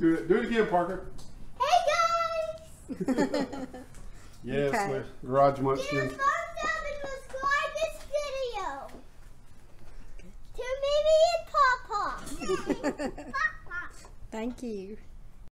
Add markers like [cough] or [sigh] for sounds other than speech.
Do it do it again, Parker. Hey guys! [laughs] Yes, Okay. the garage Give a thumbs up and subscribe this video. To Mimi and Papa. [laughs] Thank you.